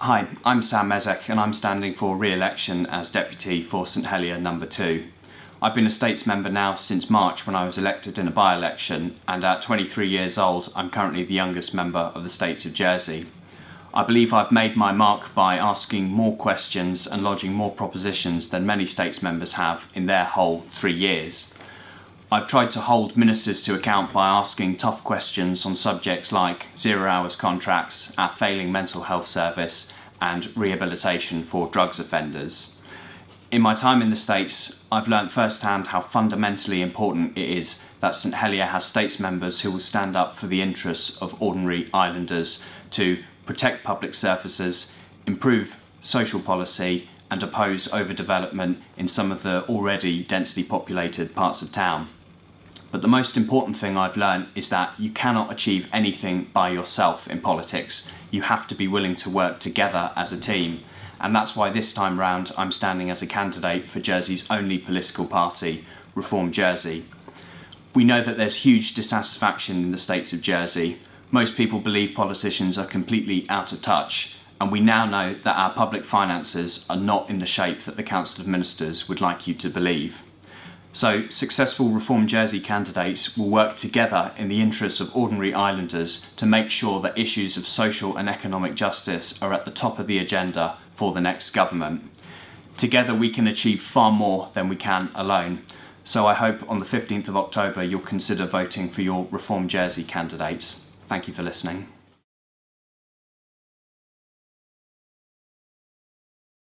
Hi, I'm Sam Mezec and I'm standing for re-election as Deputy for St Helier number 2. I've been a States member now since March when I was elected in a by-election and at 23 years old I'm currently the youngest member of the States of Jersey. I believe I've made my mark by asking more questions and lodging more propositions than many States members have in their whole three years. I've tried to hold ministers to account by asking tough questions on subjects like zero hours contracts, our failing mental health service and rehabilitation for drugs offenders. In my time in the States, I've learnt firsthand how fundamentally important it is that St Helier has States members who will stand up for the interests of ordinary islanders to protect public surfaces, improve social policy and oppose overdevelopment in some of the already densely populated parts of town. But the most important thing I've learned is that you cannot achieve anything by yourself in politics. You have to be willing to work together as a team. And that's why this time round I'm standing as a candidate for Jersey's only political party, Reform Jersey. We know that there's huge dissatisfaction in the states of Jersey. Most people believe politicians are completely out of touch, and we now know that our public finances are not in the shape that the Council of Ministers would like you to believe. So successful Reform Jersey candidates will work together in the interests of ordinary islanders to make sure that issues of social and economic justice are at the top of the agenda for the next government. Together we can achieve far more than we can alone. So I hope on the 15th of October you'll consider voting for your Reform Jersey candidates. Thank you for listening.